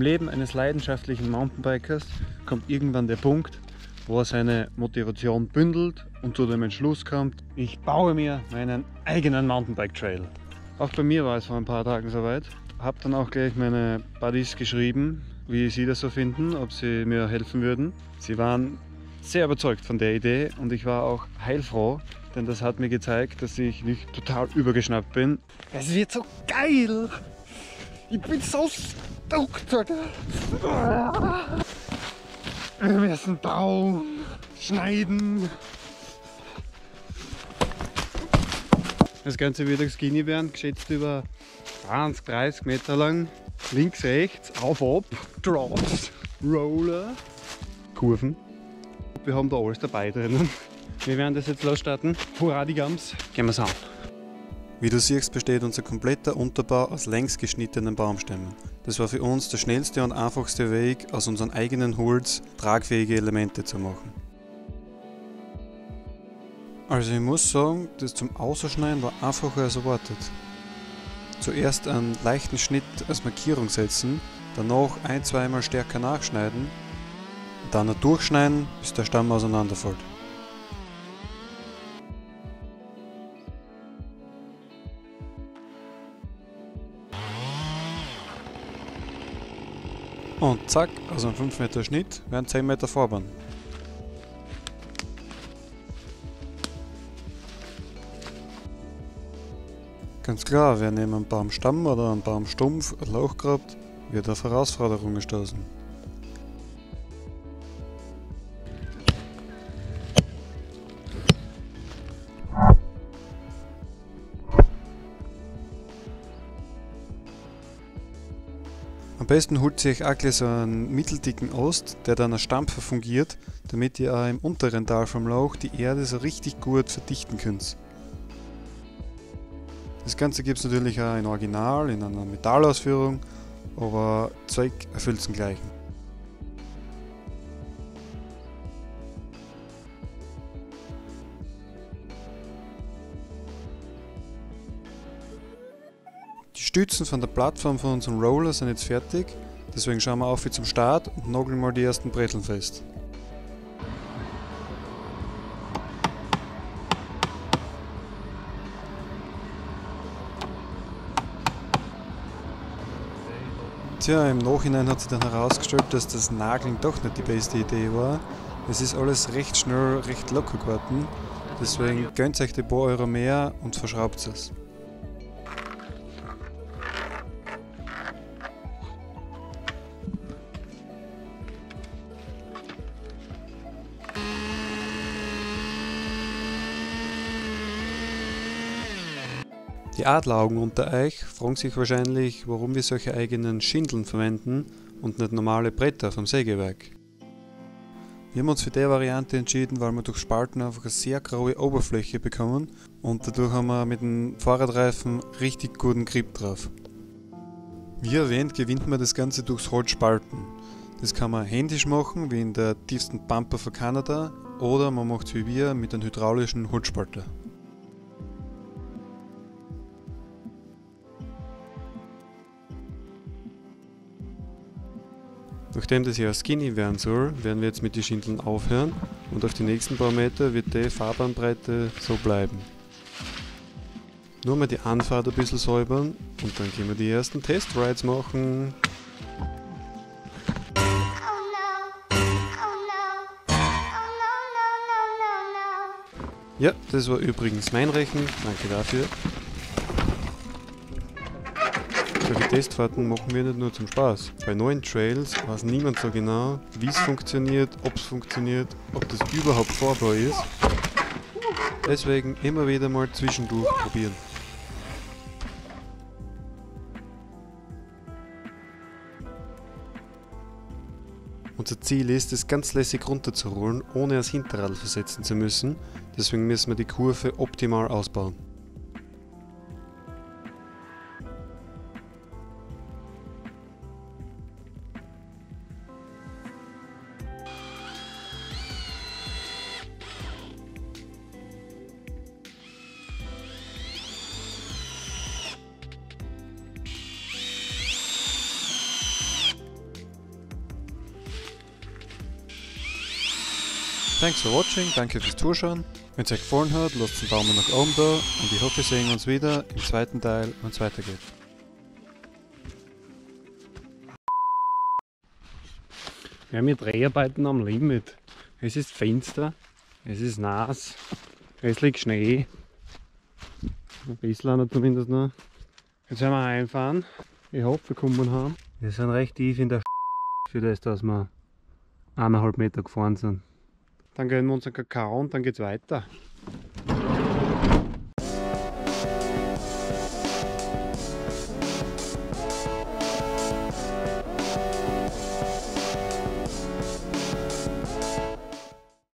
Im Leben eines leidenschaftlichen Mountainbikers kommt irgendwann der Punkt, wo er seine Motivation bündelt und zu dem Entschluss kommt, ich baue mir meinen eigenen Mountainbike-Trail. Auch bei mir war es vor ein paar Tagen soweit. Habe dann auch gleich meine Buddies geschrieben, wie sie das so finden, ob sie mir helfen würden. Sie waren sehr überzeugt von der Idee und ich war auch heilfroh, denn das hat mir gezeigt, dass ich nicht total übergeschnappt bin. Es wird so geil! Ich bin so stoked, Alter! Wir müssen bauen, schneiden. Das Ganze wird ein Skinny werden, geschätzt über 20, 30 Meter lang. Links, rechts, auf, ab, Drops, Roller, Kurven. Wir haben da alles dabei drinnen. Wir werden das jetzt losstarten. Hurra die Gams, gehen wir's an. Wie du siehst, besteht unser kompletter Unterbau aus längs geschnittenen Baumstämmen. Das war für uns der schnellste und einfachste Weg, aus unseren eigenen Holz tragfähige Elemente zu machen. Also ich muss sagen, das zum Ausschneiden war einfacher als erwartet. Zuerst einen leichten Schnitt als Markierung setzen, danach ein-, zweimal stärker nachschneiden, dann durchschneiden, bis der Stamm auseinanderfällt. Und zack, aus einem 5 Meter Schnitt werden 10 Meter Vorbahn. Ganz klar, wer neben einem Baumstamm oder einem Baumstumpf ein Loch grabt, wird auf Herausforderungen stoßen. Besten holt ihr euch auch so einen mitteldicken Ost, der dann als Stampfer fungiert, damit ihr auch im unteren Teil vom Lauch die Erde so richtig gut verdichten könnt. Das Ganze gibt es natürlich auch in Original, in einer Metallausführung, aber Zeug erfüllt es gleichen. Stützen von der Plattform von unserem Roller sind jetzt fertig, deswegen schauen wir auf wie zum Start und nageln mal die ersten Breteln fest. Tja, im Nachhinein hat sich dann herausgestellt, dass das Nageln doch nicht die beste Idee war. Es ist alles recht schnell, recht locker geworden. Deswegen gönnt euch die paar Euro mehr und verschraubt es. Die Adleraugen unter euch fragen sich wahrscheinlich, warum wir solche eigenen Schindeln verwenden und nicht normale Bretter vom Sägewerk. Wir haben uns für die Variante entschieden, weil wir durch Spalten einfach eine sehr graue Oberfläche bekommen und dadurch haben wir mit dem Fahrradreifen richtig guten Grip drauf. Wie erwähnt, gewinnt man das Ganze durchs Holzspalten. Das kann man händisch machen, wie in der tiefsten Pampa von Kanada, oder man macht es wie wir mit einem hydraulischen Holzspalter. Nachdem das ja skinny werden soll, werden wir jetzt mit den Schindeln aufhören und auf die nächsten paar Meter wird die Fahrbahnbreite so bleiben. Nur mal die Anfahrt ein bisschen säubern und dann können wir die ersten Testrides machen. Ja, das war übrigens mein Rechen, danke dafür. Solche Testfahrten machen wir nicht nur zum Spaß. Bei neuen Trails weiß niemand so genau, wie es funktioniert, ob es funktioniert, ob das überhaupt fahrbar ist. Deswegen immer wieder mal zwischendurch probieren. Unser Ziel ist es ganz lässig runterzurollen, ohne das Hinterrad versetzen zu müssen. Deswegen müssen wir die Kurve optimal ausbauen. Thanks for watching, danke fürs Zuschauen. Wenn es euch gefallen hat, lasst einen Daumen nach oben da und ich hoffe, wir sehen uns wieder im zweiten Teil, wenn es weitergeht. Wir haben hier Dreharbeiten am Limit. Es ist finster, es ist nass, es liegt Schnee. Ein bisschen zumindest noch. Jetzt werden wir einfahren. Ich hoffe, wir kommen heim. Wir sind recht tief in der für das, dass wir eineinhalb Meter gefahren sind. Dann gehen wir unseren Kakao und dann geht's weiter.